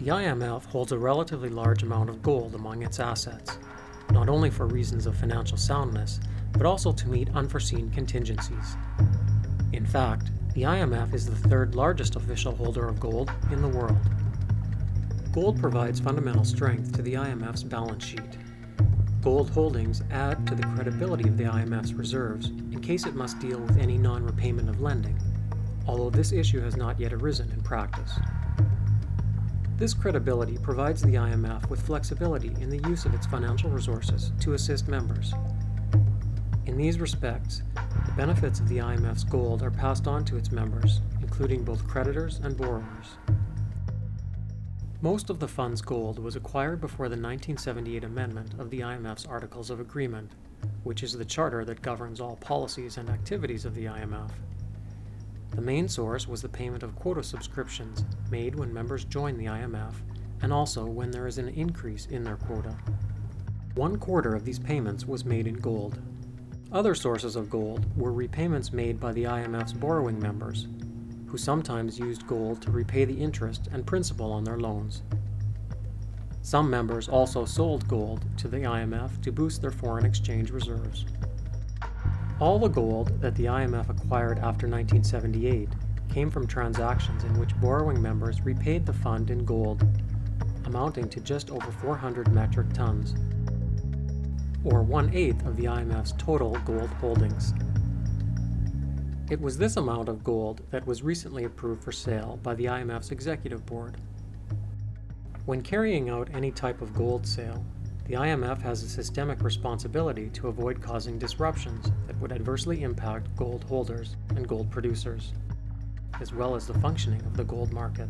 The IMF holds a relatively large amount of gold among its assets, not only for reasons of financial soundness, but also to meet unforeseen contingencies. In fact, the IMF is the third largest official holder of gold in the world. Gold provides fundamental strength to the IMF's balance sheet. Gold holdings add to the credibility of the IMF's reserves in case it must deal with any non repayment of lending, although this issue has not yet arisen in practice. This credibility provides the IMF with flexibility in the use of its financial resources to assist members. In these respects, the benefits of the IMF's gold are passed on to its members, including both creditors and borrowers. Most of the fund's gold was acquired before the 1978 amendment of the IMF's Articles of Agreement, which is the charter that governs all policies and activities of the IMF. The main source was the payment of quota subscriptions made when members join the IMF and also when there is an increase in their quota. One quarter of these payments was made in gold. Other sources of gold were repayments made by the IMF's borrowing members, who sometimes used gold to repay the interest and principal on their loans. Some members also sold gold to the IMF to boost their foreign exchange reserves. All the gold that the IMF acquired after 1978 came from transactions in which borrowing members repaid the fund in gold, amounting to just over 400 metric tons or one eighth of the IMF's total gold holdings. It was this amount of gold that was recently approved for sale by the IMF's executive board. When carrying out any type of gold sale, the IMF has a systemic responsibility to avoid causing disruptions that would adversely impact gold holders and gold producers, as well as the functioning of the gold market.